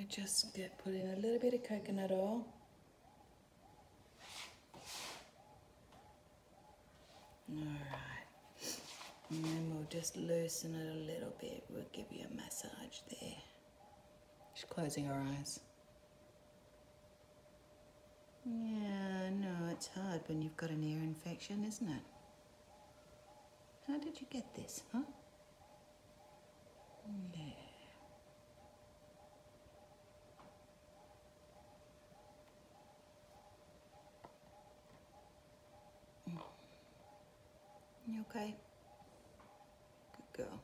I just get put in a little bit of coconut oil. Alright. And then we'll just loosen it a little bit. We'll give you a massage there. She's closing her eyes. Yeah, no, it's hard when you've got an ear infection, isn't it? How did you get this, huh? Yeah. You okay? Good girl.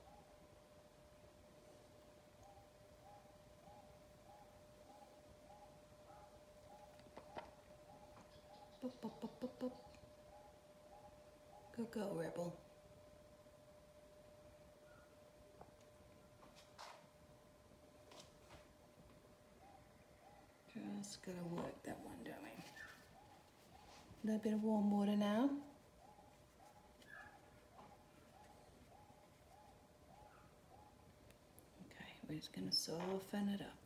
Boop, boop, boop. Good girl, Rebel. Just gotta work that one, don't? A little bit of warm water now. Okay, we're just gonna soften it up.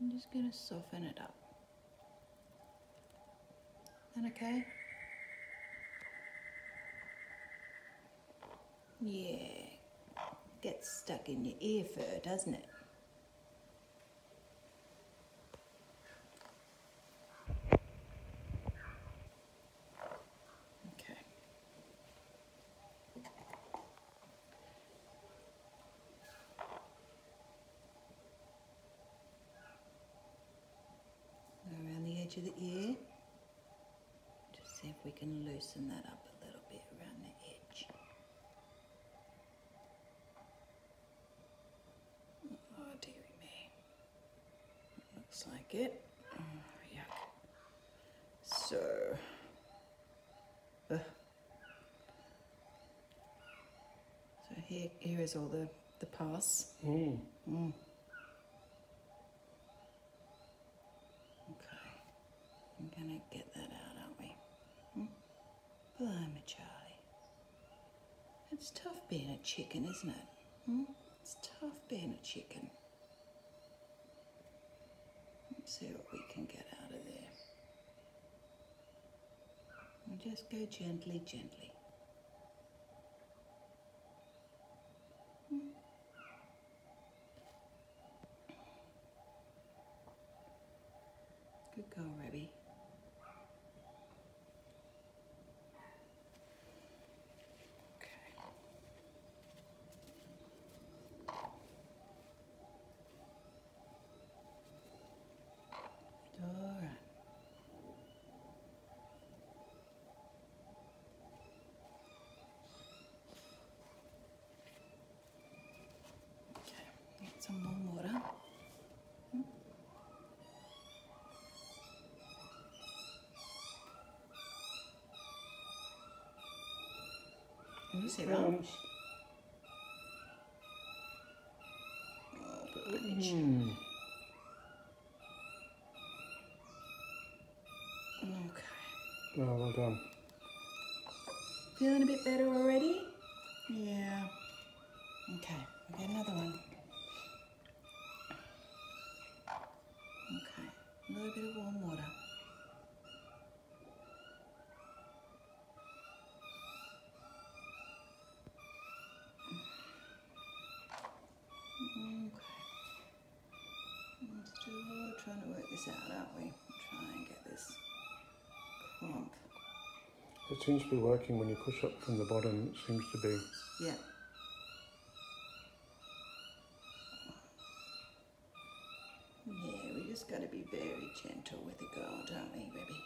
I'm just gonna soften it up. That okay? Yeah. Gets stuck in your ear fur, doesn't it? Okay. Around the edge of the ear. Just see if we can loosen that up a little bit around the edge. Oh, dearie me. Looks like it. Oh, yuck. So. uh, So here, here is all the, the pus. Mm. Mm. Okay. I'm gonna get that out, aren't we? Hmm? Blimey, Charlie. It's tough being a chicken, isn't it? Hmm? It's tough being a chicken. Let's see what we can get out of there. And just go gently, gently. Good girl, Rebby. Okay. All right. Okay, get some more water. Can you see that? Sounds. Oh, but let. Mm. Okay. Oh, well done. Feeling a bit better already? Yeah. Okay, we get another one. Okay, a little bit of warm water. Okay. Still trying to work this out, aren't we? Try and get this clump. It seems to be working when you push up from the bottom. It seems to be. Yeah. Yeah, we just got to be very gentle with the girl, don't we, Rebby?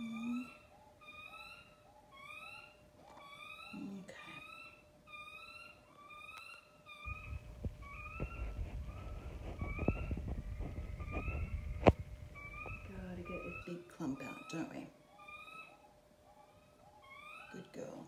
Mm. Okay. Gotta get this big clump out, don't we? Good girl.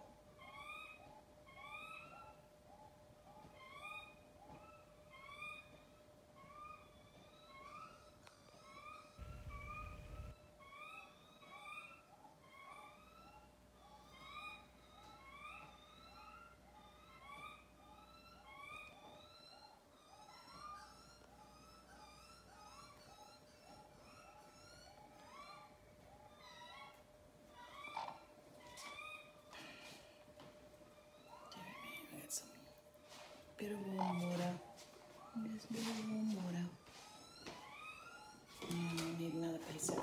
yourself.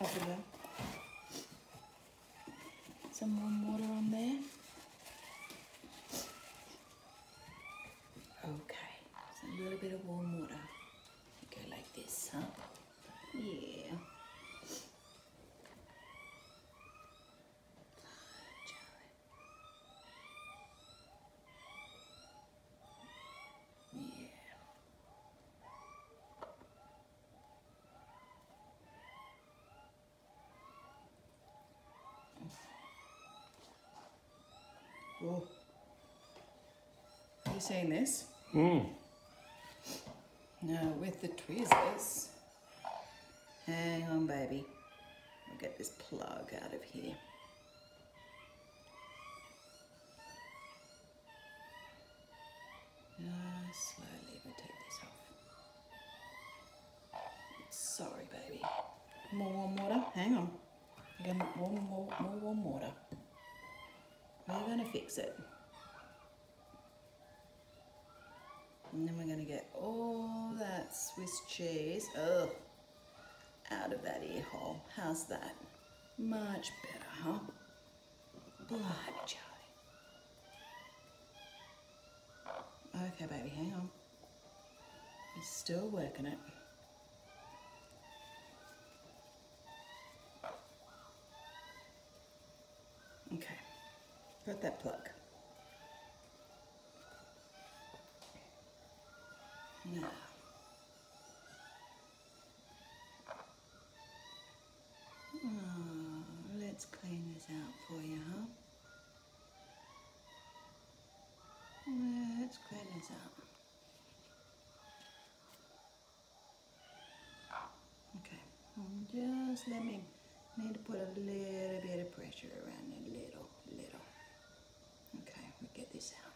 Up again. Some warm water on there. Okay, so a little bit of warm water. Go like this, huh? Yeah. Yeah. Oh. Are you seeing this? Mm. Now with the tweezers. Hang on, baby. We'll get this plug out of here. Just slowly we take this off. Sorry, baby. More warm water. Hang on. Again, more, more, more warm water. We're gonna fix it. And then we're gonna get all that Swiss cheese, out of that ear hole. How's that? Much better, huh? Bloody Charlie. Okay, baby, hang on. We're still working it. That plug. Now, oh, let's clean this out for you, huh? Let's clean this out. Okay, um, just let me need to put a little bit of pressure around it. We get this out.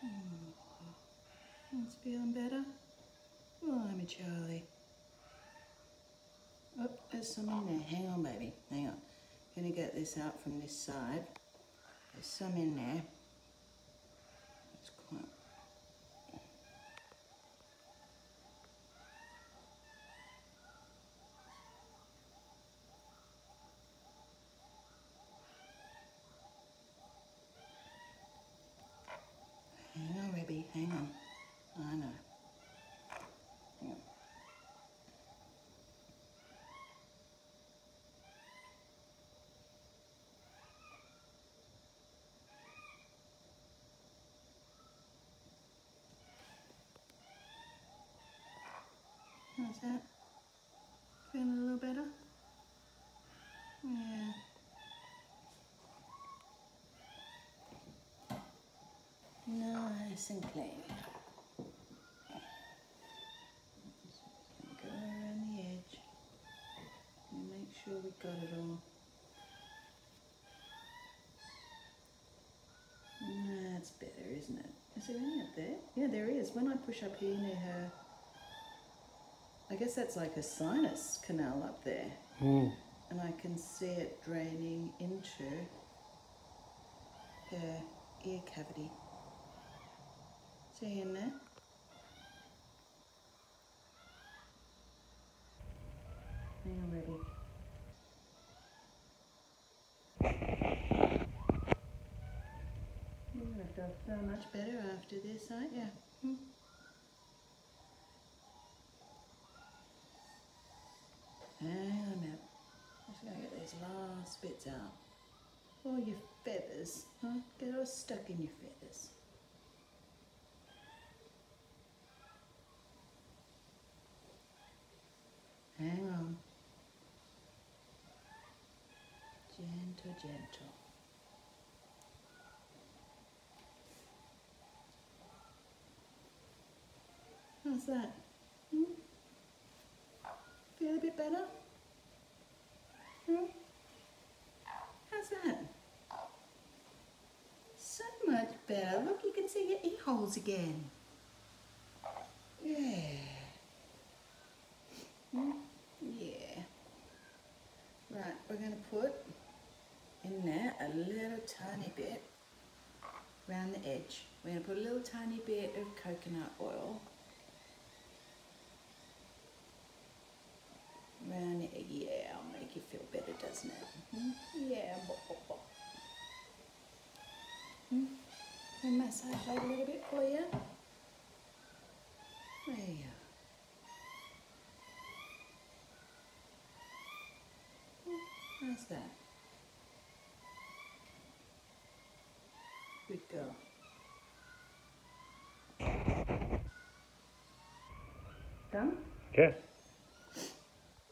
Hmm. It's feeling better. Blimey, Charlie. Oh, there's some in there. Hang on, baby. Hang on. Gonna get this out from this side. There's some in there. It's quite. Hang on, baby. Hang on. I know. Hang on. That? Feeling a little better? Yeah. Nice and clean. Go around the edge and make sure we got it all. That's better, isn't it? Is there any up there? Yeah, there is. When I push up here near her, I guess that's like a sinus canal up there. Mm. And I can see it draining into her ear cavity. See in there? Hang on. You're gonna feel so much better after this, aren't you? Hmm? Hang on a minute. Just gonna get these last bits out. All your feathers, huh? Get all stuck in your feathers. Hang on. Gentle, gentle. How's that? Hmm? Feel a bit better? Hmm? How's that? So much better. Look, you can see your ear holes again. Yeah. Yeah. Right, we're going to put in there a little tiny bit around the edge. We're going to put a little tiny bit of coconut oil around it. Yeah, I'll make you feel better, doesn't it? Hmm? Yeah. Bop. Hmm? We massage that a little bit for you. There you. Hmm, How's that? Good girl. Done? Yeah.